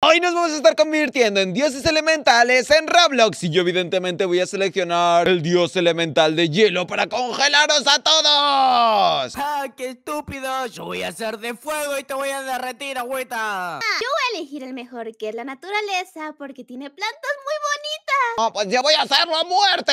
Hoy nos vamos a estar convirtiendo en dioses elementales en Roblox y yo evidentemente voy a seleccionar el dios elemental de hielo para congelaros a todos. ¡Ah, qué estúpido! Yo voy a ser de fuego y te voy a derretir, agüita. Yo voy a elegir el mejor, que es la naturaleza, porque tiene plantas muy bonitas. No, pues yo voy a hacer la muerte.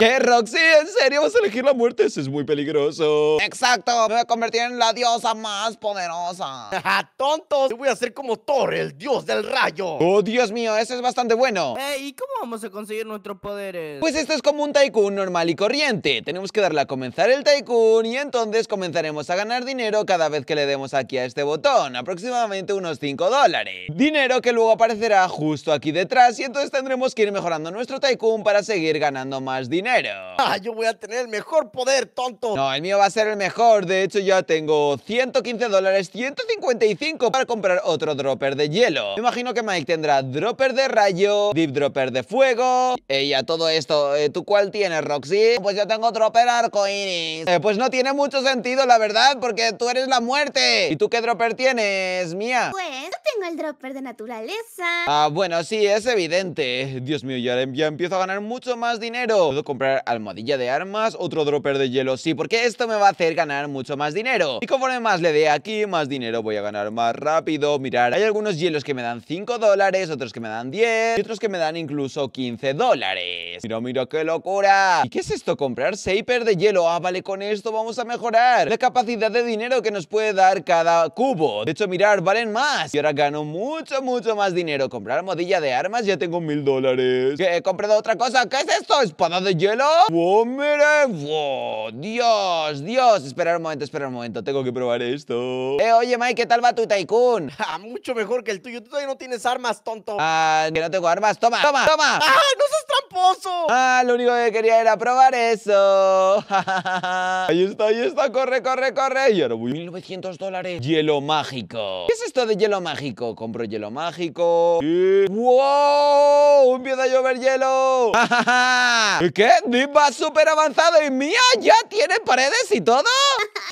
¿Qué, Roxy? ¿En serio vas a elegir la muerte? Eso es muy peligroso. Exacto, me voy a convertir en la diosa más poderosa. ¡Ja, tontos! Yo voy a ser como Thor, el dios del rayo. Oh, Dios mío, eso es bastante bueno. Eh, ¿y cómo vamos a conseguir nuestros poderes? Pues esto es como un tycoon normal y corriente. Tenemos que darle a comenzar el tycoon y entonces comenzaremos a ganar dinero cada vez que le demos aquí a este botón, aproximadamente unos 5 dólares. Dinero que luego aparecerá justo aquí detrás y entonces tendremos que ir mejorando nuestro tycoon para seguir ganando más dinero. ¡Ah, yo voy a tener el mejor poder, tonto! No, el mío va a ser el mejor. De hecho, ya tengo 115 dólares, 155 para comprar otro dropper de hielo. Me imagino que Mike tendrá dropper de rayo, deep dropper de fuego. Eh, y a todo esto, eh, ¿tú cuál tienes, Roxy? Pues yo tengo dropper arcoiris. Eh, pues no tiene mucho sentido, la verdad, porque tú eres la muerte. ¿Y tú qué dropper tienes, mía? Pues yo tengo el dropper de naturaleza. Ah, bueno, sí, es evidente. Dios mío, ya, ya empiezo a ganar mucho más dinero. Puedo comprar almohadilla de armas, otro dropper de hielo, sí, porque esto me va a hacer ganar mucho más dinero. Y conforme más le dé aquí, más dinero voy a ganar más rápido. Hay algunos hielos que me dan 5 dólares, otros que me dan 10 y otros que me dan incluso 15 dólares. Mira, mira, qué locura. ¿Y qué es esto? Comprar Saper de hielo. Ah, vale, con esto vamos a mejorar la capacidad de dinero que nos puede dar cada cubo. De hecho, mirar, valen más. Y ahora gano mucho, mucho más dinero. Comprar modilla de armas, ya tengo mil dólares. ¿Qué? He comprado otra cosa. ¿Qué es esto? ¿Espada de hielo? ¡Wow! ¡Wow! ¡Dios, Dios! Espera un momento, espera un momento. Tengo que probar esto. Eh, oye, Mike, ¿qué tal va tu tycoon? ¡Ja, mucho mejor que el tuyo! Tú todavía no tienes armas, tonto. Ah, que no tengo armas. Toma, toma, toma. ¡Ah, no seas tramposo! Ah, lo único que quería era probar eso. ahí está, ahí está. Corre, corre, corre. Y ahora voy 1900 dólares. Hielo mágico. ¿Qué es esto de hielo mágico? Compro hielo mágico. Y... ¡Wow! Empieza a llover hielo. ¿Qué? Deep va súper avanzado y mía ya tiene paredes y todo.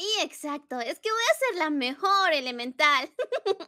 Y exacto, es que voy a ser la mejor elemental.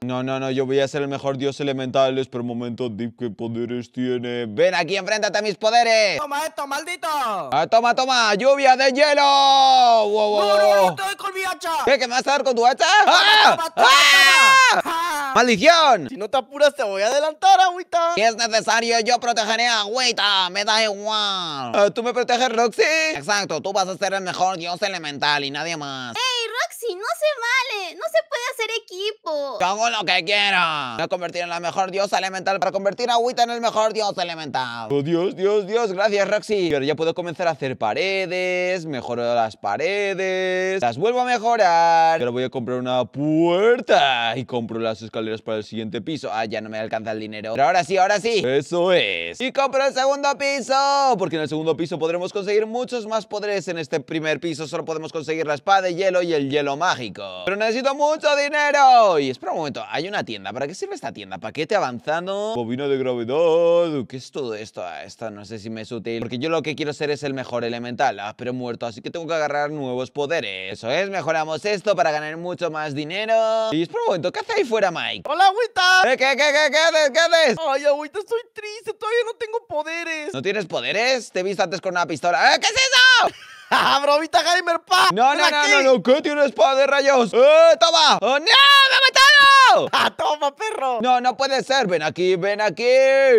No, no, no, yo voy a ser el mejor dios elemental. Espera un momento, Deep, ¿qué poderes tiene? Ven aquí, enfréntate a mis poderes. ¡Toma esto, maldito! Ah, toma, toma, lluvia de hielo. Wow, wow, ¡No, no, no! ¡Te doy con mi hacha! ¿Qué? ¿Que me vas a dar con tu hacha? ¡Ah! toma, toma, ¡Ah! ¡Ah! ¡Maldición! Si no te apuras, te voy a adelantar, agüita. Si es necesario, yo protegeré a Agüita. Me da igual. Ah, ¿Tú me proteges, Roxy? Exacto, tú vas a ser el mejor dios elemental y nadie más. ¡Ey, Roxy! ¡No se vale! ¡No se puede hacer equipo! Yo hago lo que quiera. Me voy a convertir en la mejor diosa elemental para convertir a Agüita en el mejor dios elemental. Oh, Dios, Dios, Dios. Gracias, Roxy. Y ahora ya puedo comenzar a hacer paredes. Mejoro las paredes. Las vuelvo a mejorar. Ahora voy a comprar una puerta. Y compro las escaleras para el siguiente piso. Ah, ya no me alcanza el dinero. Pero ahora sí, ahora sí. Eso es. Y compro el segundo piso. Porque en el segundo piso podremos conseguir muchos más poderes. En este primer piso solo podemos conseguir la espada de hielo y el hielo mágico. Pero necesito mucho dinero. Y espera un momento, hay una tienda. ¿Para qué sirve esta tienda? Paquete avanzado, bobina de gravedad. ¿Qué es todo esto? Ah, Esta no sé si me es útil. Porque yo lo que quiero ser es el mejor elemental. Ah, pero he muerto, así que tengo que agarrar nuevos poderes. Eso es, mejoramos esto para ganar mucho más dinero. Y espera un momento, ¿qué hace ahí fuera, Mike? ¡Hola, agüita! ¿Eh, ¿Qué, qué, qué, qué haces? ¿Qué haces? Ay, agüita, estoy triste. Todavía no tengo poderes. ¿No tienes poderes? Te he visto antes con una pistola. ¿Eh, ¿Qué es eso? ¡Ah, bromita gamer, pa! No, ¡Ven no, no, no, no, ¿qué tiene una espada de rayos? ¡Eh, toma! ¡Oh, no! ¡Me ha matado! ¡Ah, toma, perro! No, no puede ser. Ven aquí, ven aquí.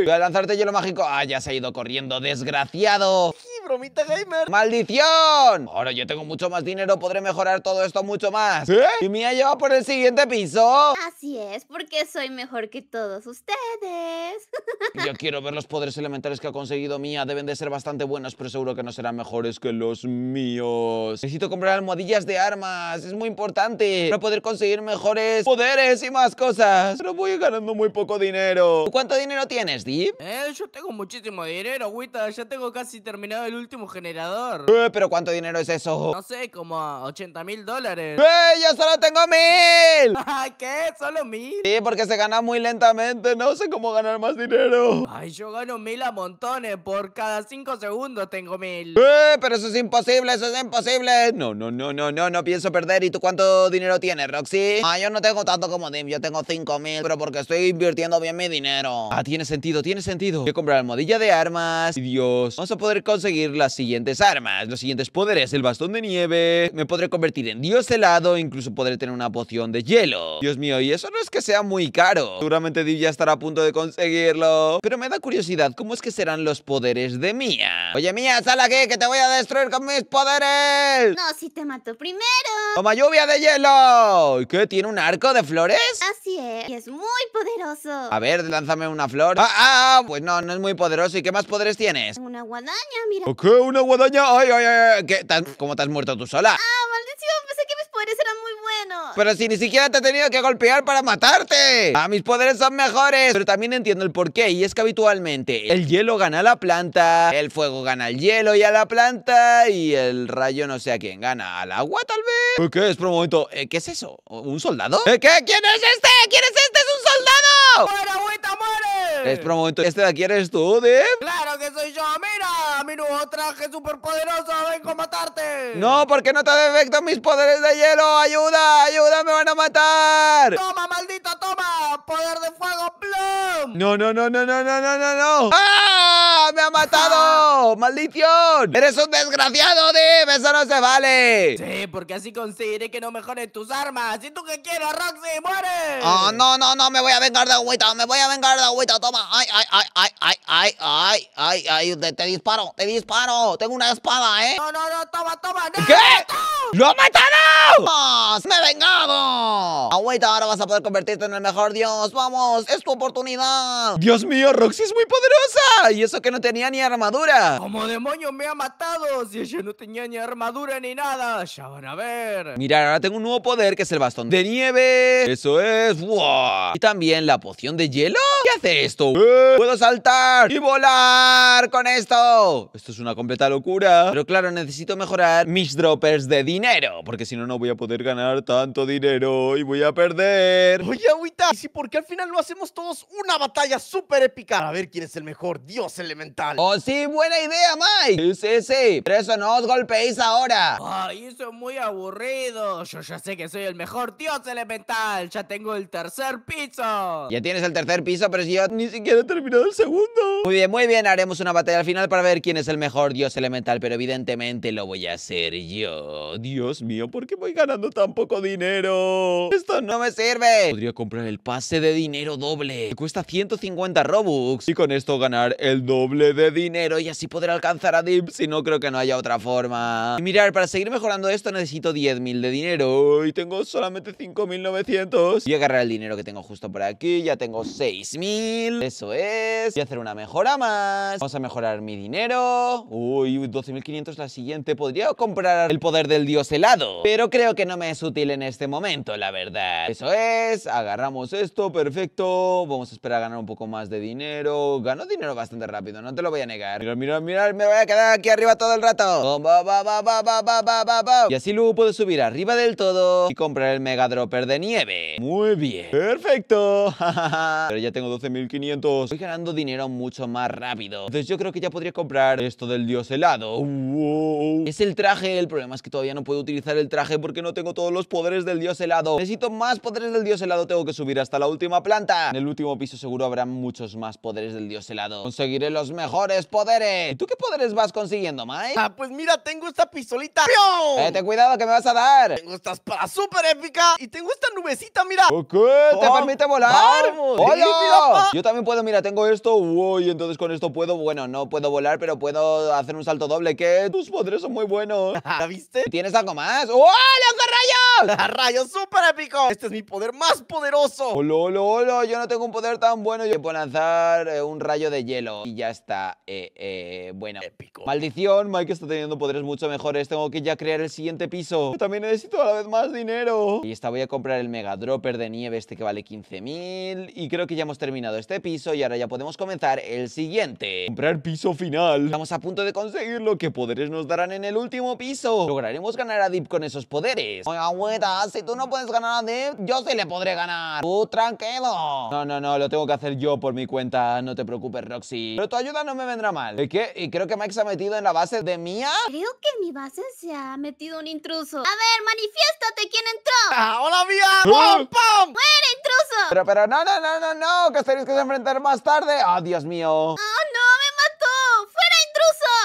Voy a lanzarte hielo mágico. Ah, ya se ha ido corriendo, desgraciado. Bromita gamer. ¡Maldición! Ahora yo tengo mucho más dinero, podré mejorar todo esto mucho más. ¿Eh? ¿Y Mía lleva por el siguiente piso? Así es, porque soy mejor que todos ustedes. Yo quiero ver los poderes elementales que ha conseguido Mía. Deben de ser bastante buenos, pero seguro que no serán mejores que los míos. Necesito comprar almohadillas de armas. Es muy importante para poder conseguir mejores poderes y más cosas. Pero voy ganando muy poco dinero. ¿Cuánto dinero tienes, Deep? Eh, yo tengo muchísimo dinero, agüita. Ya tengo casi terminado el el último generador. Eh, pero ¿cuánto dinero es eso? No sé, como a 80 mil dólares. ¡Eh, yo solo tengo mil! ¿Qué? ¿Solo mil? Sí, porque se gana muy lentamente, no sé cómo ganar más dinero. Ay, yo gano mil a montones. Por cada cinco segundos tengo mil. ¡Eh, pero eso es imposible, eso es imposible! No, no, no, no, no, no pienso perder. ¿Y tú cuánto dinero tienes, Roxy? Ah, yo no tengo tanto como Dim, yo tengo cinco mil, pero porque estoy invirtiendo bien mi dinero. Ah, tiene sentido, tiene sentido. Voy a comprar almohadilla de armas. Y Dios, vamos a poder conseguir las siguientes armas, los siguientes poderes. El bastón de nieve, me podré convertir en dios helado, incluso podré tener una poción de hielo. Dios mío, y eso no es que sea muy caro. Seguramente Div ya estará a punto de conseguirlo. Pero me da curiosidad, ¿cómo es que serán los poderes de Mía? Oye, Mía, sal aquí, que te voy a destruir con mis poderes. No, si te mato primero. ¡Toma lluvia de hielo! ¿Y qué? ¿Tiene un arco de flores? Así es. Y es muy poderoso. A ver, lánzame una flor. ¡Ah, ah! Pues no, no es muy poderoso. ¿Y qué más poderes tienes? Una guadaña, mira. ¿Qué? ¿Una guadaña? ¡Ay, ay, ay! ¿Qué? ¿Te has- ¿Cómo te has muerto tú sola? Ah, maldición, pensé que mis poderes eran muy buenos. Pero si ni siquiera te he tenido que golpear para matarte. Ah, mis poderes son mejores. Pero también entiendo el porqué. Y es que habitualmente el hielo gana a la planta, el fuego gana al hielo y a la planta, y el rayo no sé a quién gana. ¿Al agua, tal vez? ¿Qué? Espera un momento. Eh, ¿Qué es eso? ¿Un soldado? ¿Eh, ¿Qué? ¿Quién es este? ¿Quién es este? ¡Es un soldado! ¡Muere, agüita, muere! Espera un momento. ¿Este de aquí eres tú, Dip? ¡Claro que soy yo! ¡Mira! ¡Mi nuevo traje superpoderoso! ¡Vengo a matarte! No, porque no te defecto mis poderes de hielo. ¡Ayuda! ¡Ayuda! ¡Me van a matar! ¡Toma, maldita, toma! ¡Poder de fuego, plum! No, no, no, no, no, no, no, no, no. ¡Ah! ¡Me ha matado! Ah. ¡Maldición! ¡Eres un desgraciado, Dib! ¡Eso no se vale! Sí, porque así conseguiré que no mejores tus armas. ¿Y tú qué quieres, Roxy? ¡Muere! Oh, no, no, no! ¡Me voy a vengar de agüita! ¡Me voy a vengar de agüita! ¡Toma! ¡Ay, ay, ay, ay, ay, ay, ay! ay, ay te, disparo! ¡Te disparo! ¡Tengo una espada, eh! ¡No, no, no! ¡Toma, toma! No, ¿Qué? ¡Lo ha matado! ¡Me he vengado! Agüita, ahora vas a poder convertirte en el mejor dios. ¡Vamos! ¡Es tu oportunidad! ¡Dios mío! ¡Roxy es muy poderosa! Y eso que no tenía ni armadura. ¿Cómo demonios me ha matado? Si ella no tenía ni armadura ni nada. Ya van a ver. Mirad, ahora tengo un nuevo poder que es el bastón de nieve. Eso es. ¡Wow! Y también la poción de hielo. ¿Qué hace esto? ¡Eh! Puedo saltar y volar con esto. Esto es una completa locura. Pero claro, necesito mejorar mis droppers de dinero. Porque si no, no voy a poder ganar tanto dinero y voy a perder. Oye, agüita, ¿y si por qué al final no hacemos todos una batalla súper épica para ver quién es el mejor dios elemental? Oh, sí, buena idea, Mike. Sí, sí. Pero eso no os golpeéis ahora. Ay, eso es muy aburrido. Yo ya sé que soy el mejor dios elemental. Ya tengo el tercer piso. Ya tienes el tercer piso, pero si yo ni siquiera he terminado el segundo. Muy bien, muy bien. Haremos una batalla al final para ver quién es el mejor dios elemental, pero evidentemente lo voy a hacer yo. Dios mío, ¿por qué voy ganando tan poco dinero? Esto no me sirve. Podría comprar el pase de dinero doble. que cuesta 150 Robux. Y con esto ganar el doble de dinero y así poder alcanzar a Dip. Si no, creo que no haya otra forma. Mirar, para seguir mejorando esto necesito 10.000 de dinero. Y tengo solamente 5.900. Voy a agarrar el dinero que tengo justo por aquí. Ya tengo 6.000. Eso es. Voy a hacer una mejora más. Vamos a mejorar mi dinero. Uy, 12.500 la siguiente. Podría comprar el poder del dios helado. Pero creo que no me es útil en este momento, la verdad. Eso es. Agarramos esto. Perfecto. Vamos a esperar a ganar un poco más de dinero. Gano dinero bastante rápido, no no te lo voy a negar. Mira, mira, mira, me voy a quedar aquí arriba todo el rato. Y así luego puedo subir arriba del todo y comprar el Mega Dropper de nieve. Muy bien. Perfecto. Pero ya tengo 12.500. Voy ganando dinero mucho más rápido. Entonces yo creo que ya podría comprar esto del dios helado. Wow. Es el traje. El problema es que todavía no puedo utilizar el traje porque no tengo todos los poderes del dios helado. Necesito más poderes del dios helado. Tengo que subir hasta la última planta. En el último piso seguro habrá muchos más poderes del dios helado. Conseguiré los mejores poderes. ¿Y tú qué poderes vas consiguiendo, Mike? Ah, pues mira, tengo esta pistolita. ¡Pium! Eh, ten cuidado que me vas a dar. Tengo esta espada súper épica y tengo esta nubecita, mira. ¿Qué? ¿Te Oh, permite volar? vamos, ¡Hola! sí. Yo también puedo, mira, tengo esto. Uy, entonces con esto puedo, bueno, no puedo volar, pero puedo hacer un salto doble. Que tus poderes son muy buenos. ¿La viste? ¿Tienes algo más? ¡Oh, lanzarrayos! ¡La rayo súper épico! Este es mi poder más poderoso. ¡Hola, hola, hola! Yo no tengo un poder tan bueno. Yo puedo lanzar eh, un rayo de hielo y ya está. Está, eh, eh, bueno. Épico. Maldición, Mike está teniendo poderes mucho mejores. Tengo que ya crear el siguiente piso. También necesito a la vez más dinero. Y esta voy a comprar el Mega Dropper de nieve este que vale 15.000. Y creo que ya hemos terminado este piso y ahora ya podemos comenzar el siguiente. Comprar piso final. Estamos a punto de conseguirlo. ¿Qué poderes nos darán en el último piso? ¿Lograremos ganar a Deep con esos poderes? Oye, abuela, si tú no puedes ganar a Deep, yo sí le podré ganar. Tú tranquilo. No, no, no, lo tengo que hacer yo por mi cuenta. No te preocupes, Roxy. Pero tu ayuda no me vendrá mal. ¿De qué? Y creo que Mike se ha metido en la base de Mía. Creo que en mi base se ha metido un intruso. A ver, manifiéstate, ¿quién entró? Ah, ¡Hola, mía! ¡Ah! ¡Pum, pum! ¡Intruso! Pero, pero, no, no, no, no, no, que os tenéis que enfrentar más tarde. ¡Ah, Dios mío! ¡Oh,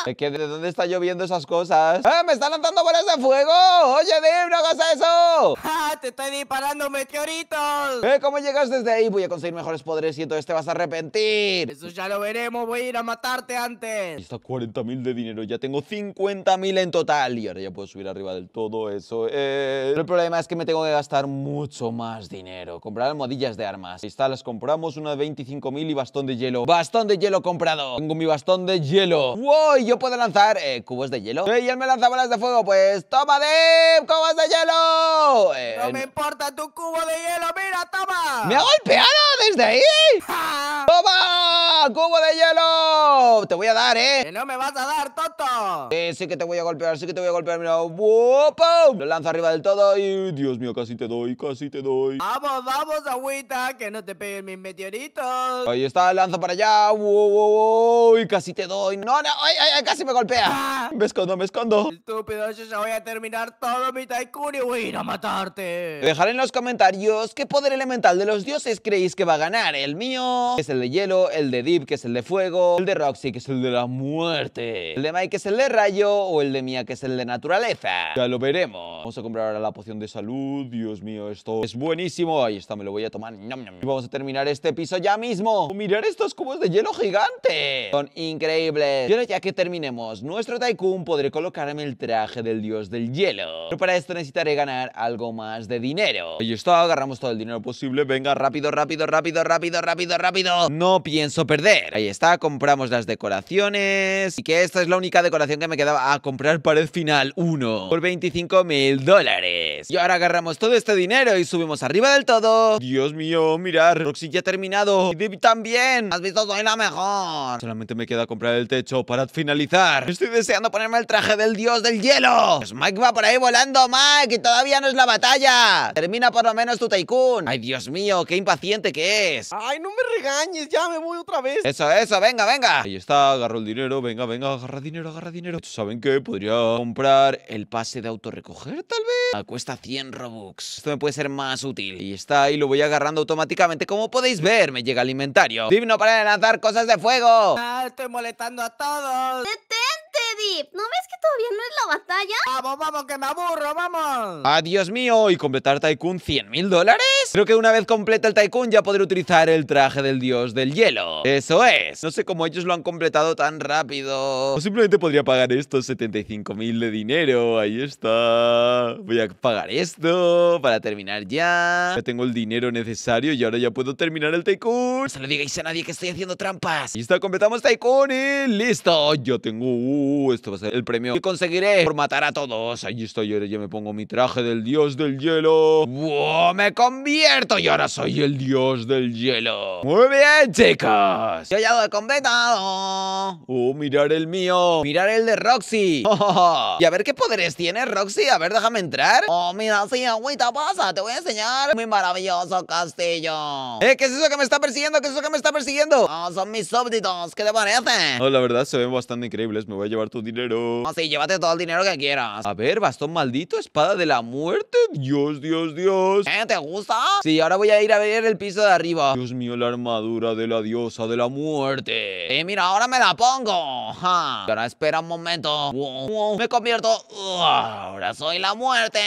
¿De, qué- ¿De dónde está lloviendo esas cosas? ¡Eh, me están lanzando bolas de fuego! ¡Oye, Dave, no hagas eso! ¡Ja! ¡Te estoy disparando meteoritos! ¿Eh, cómo llegas desde ahí? Voy a conseguir mejores poderes y entonces te vas a arrepentir. Eso ya lo veremos, voy a ir a matarte antes. está 40.000 de dinero, ya tengo 50.000 en total y ahora ya puedo subir arriba del todo, eso es... Pero el problema es que me tengo que gastar mucho más dinero, comprar almohadillas de armas. Ahí está, las compramos, una de 25.000 y bastón de hielo. ¡Bastón de hielo comprado! Tengo mi bastón de hielo. ¡Wow! ¿Y yo puedo lanzar eh, cubos de hielo? ¡Eh, y él me lanza bolas de fuego! Pues ¡toma, Dave! ¡Cubos de hielo! Eh, No me importa tu cubo de hielo, mira, toma. ¿Me ha golpeado desde ahí? ¡Ja! ¡Toma! ¡Cubo de hielo! Te voy a dar, ¿eh? ¡Que no me vas a dar, Toto! Eh, sí que te voy a golpear, sí que te voy a golpear, mira. ¡Wow! ¡Pum! Lo lanzo arriba del todo y... Dios mío, casi te doy, casi te doy. Vamos, vamos, agüita, que no te peguen mis meteoritos. Ahí está, lanzo para allá. ¡Wow, wow, wow! Y casi te doy. ¡No, no! ¡Ay, ay, ay! ¡Casi me golpea! ¡Ah! Me escondo, me escondo. Estúpido, yo ya voy a terminar todo mi tycoon y voy a ir a matarte. Dejad en los comentarios qué poder elemental de los dioses creéis que va a ganar. El mío es el de hielo, el de Deep, que es el de fuego, el de Roxy, que es el de la muerte, el de Mike, que es el de rayo, o el de Mia, que es el de naturaleza. Ya lo veremos. Vamos a comprar ahora la poción de salud. Dios mío, esto es buenísimo. Ahí está, me lo voy a tomar. Y vamos a terminar este piso ya mismo. Mirar estos cubos de hielo gigantes. Son increíbles. Y ahora ya que terminemos nuestro Tycoon, podré colocarme el traje del dios del hielo. Pero para esto necesitaré ganar algo más de dinero. Ahí está, agarramos todo el dinero posible. Venga, rápido, rápido, rápido, rápido, rápido, rápido. No pienso perder. Ahí está, compramos las decoraciones. Y que esta es la única decoración que me quedaba a comprar pared final 1 por 25 mil dólares. Y ahora agarramos todo este dinero y subimos arriba del todo. Dios mío, mirar, Roxy ya ha terminado. Y Debbie también. Has visto, soy la mejor. Solamente me queda comprar el techo para finalizar. Estoy deseando ponerme el traje del dios del hielo. Pues Mike va por ahí volando, Mike, y todavía no es la batalla. Termina por lo menos tu tycoon. Ay, Dios mío, qué impaciente que es. ¡Ay, no me regañes! ¡Ya me voy otra vez! Eso, eso, venga, venga. Ahí está, agarro el dinero, venga, venga, agarra dinero, agarra dinero. ¿Saben qué? Podría comprar el pase de autorrecoger, tal vez. Ah, Cuesta 100 Robux. Esto me puede ser más útil. Y está ahí, lo voy agarrando automáticamente. Como podéis ver, me llega el inventario. Digno para lanzar cosas de fuego. Ah, estoy molestando a todos. ¡Detente, Deep! ¿No ves que todavía no es la batalla? Vamos, vamos, que me aburro, vamos. ¡Ah, Dios mío! ¿Y completar Tycoon 100 mil dólares? Creo que una vez complete el Tycoon ya podré utilizar el traje del dios del hielo. Eso es. No sé cómo ellos lo han completado tan rápido. O simplemente podría pagar estos 75 mil de dinero. Ahí está. Voy a pagar esto para terminar ya. Ya tengo el dinero necesario y ahora ya puedo terminar el Tycoon. No se lo digáis a nadie que estoy haciendo trampas. Y está, completamos Tycoon y listo. Yo tengo... Uh, esto va a ser el premio que conseguiré por matar a todos. Ahí estoy, ahora ya me pongo mi traje del dios del hielo. ¡Wow! ¡Me convierto! Y ahora soy el dios del hielo. Muy bien, chicos. Yo ya lo he completado. Oh, mirar el mío. Mirar el de Roxy. y a ver qué poderes tiene Roxy. A ver, déjame entrar. Oh, mira, sí, agüita, pasa. Te voy a enseñar mi maravilloso castillo. ¿Eh? ¿Qué es eso que me está persiguiendo? ¿Qué es eso que me está persiguiendo? Oh, son mis súbditos. ¿Qué te parece? Oh, la verdad, se ven bastante increíbles. Me voy a llevar tu dinero. Oh, sí, llévate todo el dinero que quieras. A ver, bastón maldito, espada de la muerte. Dios, Dios, Dios. ¿Eh? ¿Te gusta? Sí, ahora voy a ir a ver el piso de arriba. Dios mío, la armadura de la diosa de la muerte. Eh, mira, ahora me la pongo. Ja. Ahora espera un momento. Wow, wow, Me convierto. Uh, ahora soy la muerte.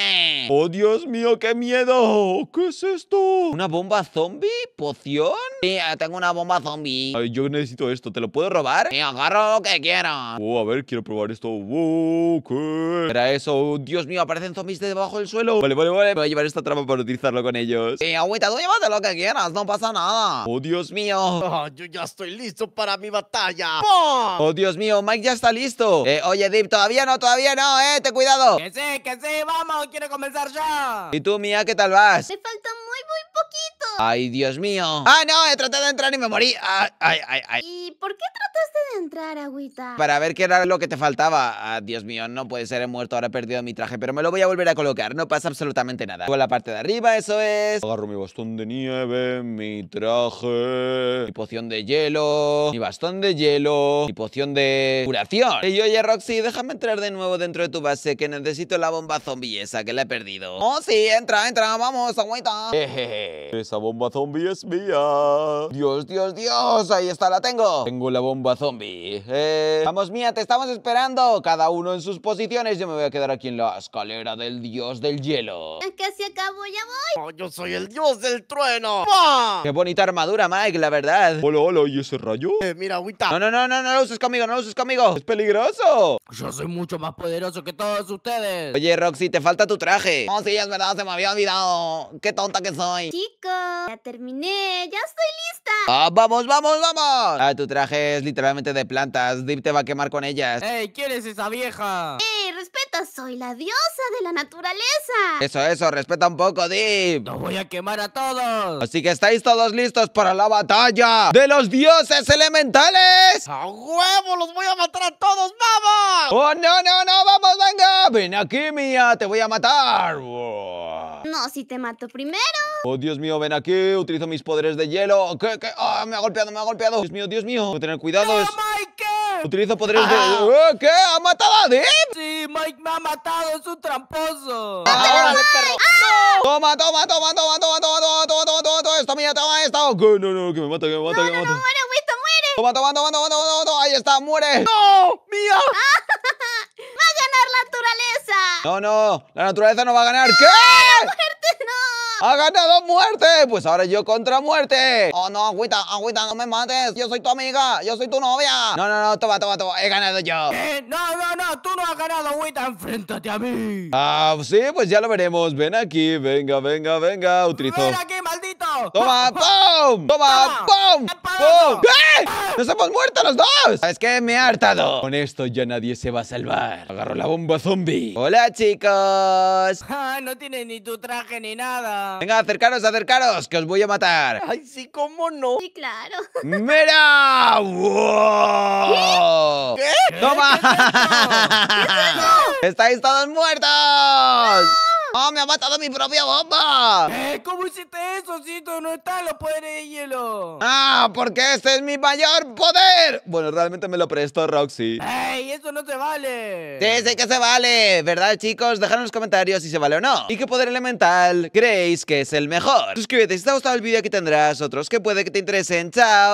Oh, Dios mío, qué miedo. ¿Qué es esto? ¿Una bomba zombie? ¿Poción? Sí, eh, tengo una bomba zombie. Ay, yo necesito esto. ¿Te lo puedo robar? Sí, agarro lo que quieras. Oh, a ver, quiero probar esto. Wow, ¿qué? Era eso. Dios mío, aparecen zombies de debajo del suelo. Vale, vale, vale. Me voy a llevar esta trampa para utilizarlo con ellos. Eh, agüita, tú llévate lo que quieras, no pasa nada. Oh, Dios mío. Ah, yo ya estoy listo para mi batalla. ¡Pum! Oh, Dios mío, Mike ya está listo. Eh, oye, Dip, todavía no, todavía no, eh, ten cuidado. Que sí, que sí, vamos, quiero comenzar ya. ¿Y tú, Mía, qué tal vas? Me falta muy, muy poquito. Ay, Dios mío. Ah, no, he tratado de entrar y me morí. Ay, ay, ay, ay. ¿Y por qué trataste de entrar, agüita? Para ver qué era lo que te faltaba. Ah, Dios mío, no puede ser, he muerto, ahora he perdido mi traje, pero me lo voy a volver a colocar, no pasa absolutamente nada. Con la parte de arriba, eso es. Agarro mi bastón de nieve, mi traje, mi poción de hielo, mi bastón de hielo, mi poción de curación. Y oye, Roxy, déjame entrar de nuevo dentro de tu base, que necesito la bomba zombie esa, que la he perdido. Oh, sí, entra, entra, vamos, agüita. Jejeje. Esa bomba zombie es mía. Dios, Dios, Dios, ahí está, la tengo. Tengo la bomba zombie. Eh, vamos, Mía, te estamos esperando. Cada uno en sus posiciones. Yo me voy a quedar aquí en la escalera del dios del hielo. Ya Casi acabo, ya voy. Oh, yo soy el dios del trueno. ¡Pum! Qué bonita armadura, Mike, la verdad. Hola, hola, ¿y ese rayo? Eh, mira, agüita. No, no, no, no, no lo uses conmigo, no lo uses conmigo. Es peligroso. Yo soy mucho más poderoso que todos ustedes. Oye, Roxy, te falta tu traje. Oh, sí, es verdad, se me había olvidado. Qué tonta que soy. Chicos, ya terminé, ya estoy lista. Ah, vamos, vamos, vamos. Ah, tu traje es literalmente de plantas. Dip te va a quemar con ellas. ¡Ey! ¿Quién es esa vieja? ¡Ey, respeta! Soy la diosa de la naturaleza. Eso, eso, respeta un poco, Dip. ¡Los voy a quemar a todos! Así que estáis todos listos para la batalla de los dioses elementales. ¡A huevo! ¡Los voy a matar a todos! ¡Vamos! ¡Oh, no, no, no! ¡Vamos, venga! ¡Ven aquí, mía! ¡Te voy a matar! No, si te mato primero. ¡Oh, Dios mío! ¡Ven aquí! Utilizo mis poderes de hielo. ¿Qué? ¿Qué? ¡Ah! ¡Me ha golpeado! ¡Me ha golpeado! ¡Dios mío! ¡Dios mío! Tengo que tener cuidado. Es... Utilizo poderes de... ¡Eh! ¿Qué? ¿Ha matado a Dip? Sí, Mike me ha matado, es un tramposo. ¡Órale, perro! Toma, toma, toma, toma, toma, toma, toma, toma, toma, toma, toma, esto, mía, toma esto. Que No, no, que me mata, que me mata, que me mata. Muere, agüita, muere. Toma, toma, toma, toma, toma, toma, toma, ahí está, muere. ¡No! ¡Mía! Va a ganar la naturaleza. No, no, la naturaleza no va a ganar. ¿Qué? ¡Ha ganado muerte! Pues ahora yo contra muerte. Oh, no, agüita, agüita, no me mates. Yo soy tu amiga, yo soy tu novia. No, no, no, toma, toma, toma, he ganado yo. ¿Qué? No, no, no, tú no has ganado, agüita, enfréntate a mí. Ah, sí, pues ya lo veremos. Ven aquí, venga, venga, venga. Utilizo. ¡Ven aquí, maldito! ¡Toma! ¡Pum! ¡Toma! ¡Pum! ¡Pum! ¿Qué? ¡Nos hemos muerto los dos! ¿Sabes qué? Me he hartado. Con esto ya nadie se va a salvar. Agarro la bomba zombie. Hola, chicos. Ah, no tienes ni tu traje ni nada. Venga, acercaros, acercaros, que os voy a matar. ¡Ay, sí, cómo no! Sí, claro. ¡Mira! ¡Wow! ¿Qué? ¡Toma! ¡Estáis todos muertos! ¡Oh, me ha matado mi propia bomba! ¿Eh? ¿Cómo hiciste eso si tú no estás en los poderes de hielo? ¡Ah! Porque este es mi mayor poder. Bueno, realmente me lo prestó Roxy. ¡Ey! ¡Eso no te vale! Sí, sí que se vale, ¿verdad chicos? Dejad en los comentarios si se vale o no. ¿Y qué poder elemental creéis que es el mejor? Suscríbete si te ha gustado el vídeo, aquí tendrás otros que puede que te interesen. ¡Chao!